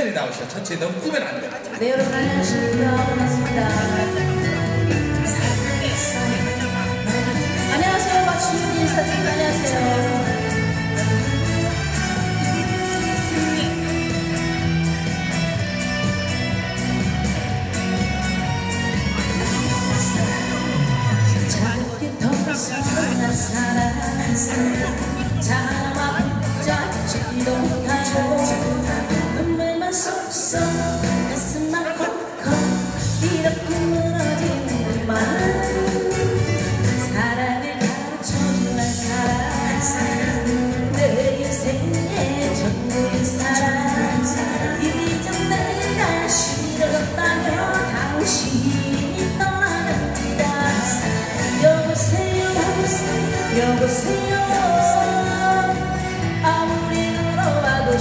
천천히 나오시죠. 천천히 너무 뛰면 안 돼. 네 여러분 안녕하십니까 반갑습니다 쏙쏙 가슴만 콩콩 이렇게 무너지는구만 사랑을 가르쳐주는 사람 내 인생의 전부인 사람 이젠 내가 싫어졌다며 당신이 떠나갑니다 여보세요 여보세요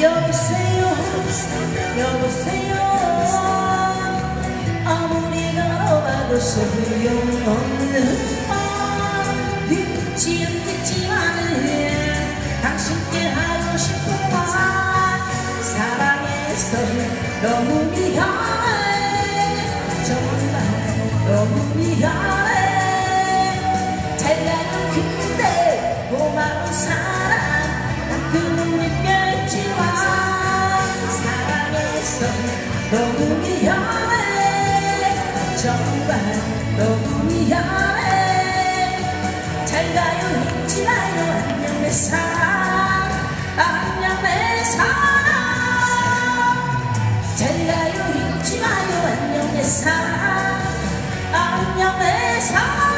여보세요? 여보세요? 아무리 걸어봐도 소용없는 지 않겠지만은 당신께 하고 싶은 말. 사랑해서 너무 미안해. 정말 너무 미안해. 잘 가요 근데 고마운 사랑 가끔은 느껴지만 사랑해서 너무 미안해. 정말 너무 미안해 잘 가요. 잊지 마요. 안녕 내 사랑. 안녕 내 사랑. 잘 가요. 잊지 마요. 안녕 내 사랑. 안녕 내 사랑